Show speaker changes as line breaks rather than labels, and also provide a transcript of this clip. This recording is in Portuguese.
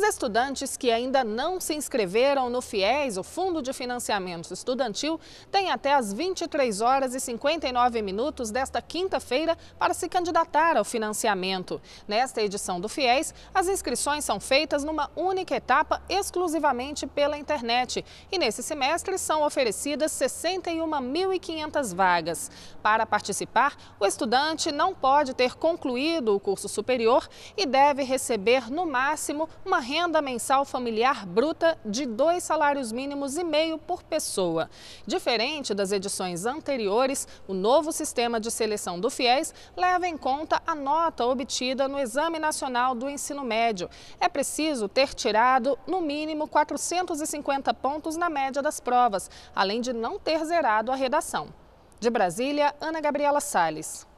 Os estudantes que ainda não se inscreveram no FIES, o Fundo de Financiamento Estudantil, têm até as 23 horas e 59 minutos desta quinta-feira para se candidatar ao financiamento. Nesta edição do FIES, as inscrições são feitas numa única etapa exclusivamente pela internet. E nesse semestre são oferecidas 61.500 vagas. Para participar, o estudante não pode ter concluído o curso superior e deve receber no máximo uma renda mensal familiar bruta de dois salários mínimos e meio por pessoa. Diferente das edições anteriores, o novo sistema de seleção do FIES leva em conta a nota obtida no Exame Nacional do Ensino Médio. É preciso ter tirado, no mínimo, 450 pontos na média das provas, além de não ter zerado a redação. De Brasília, Ana Gabriela Salles.